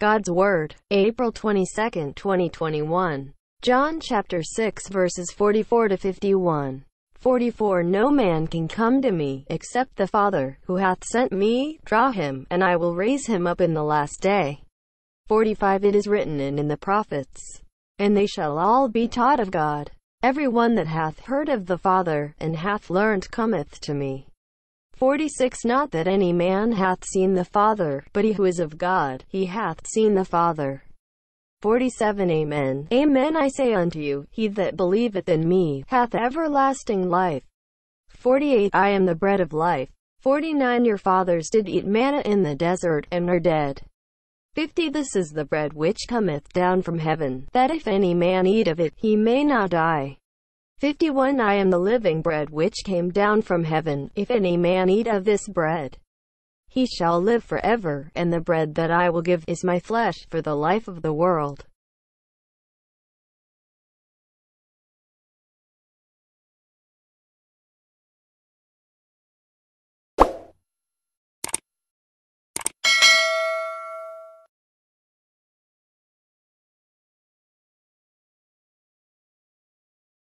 God's Word, April 22, 2021. John chapter 6 verses 44 to 51. 44 No man can come to me, except the Father, who hath sent me, draw him, and I will raise him up in the last day. 45 It is written and in the prophets, and they shall all be taught of God. Every one that hath heard of the Father, and hath learned cometh to me. 46 Not that any man hath seen the Father, but he who is of God, he hath seen the Father. 47 Amen. Amen I say unto you, he that believeth in me, hath everlasting life. 48 I am the bread of life. 49 Your fathers did eat manna in the desert, and are dead. 50 This is the bread which cometh down from heaven, that if any man eat of it, he may not die. 51 I am the living bread which came down from heaven. If any man eat of this bread, he shall live forever, and the bread that I will give is my flesh for the life of the world.